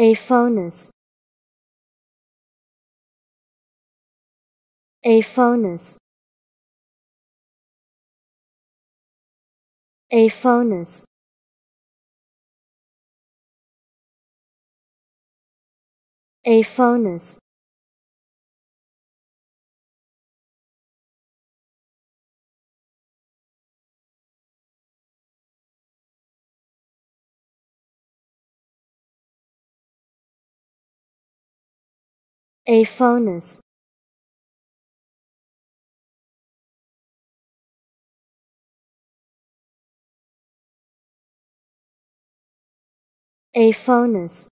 aphonous aphonous aphonous aphonous aphonous aphonous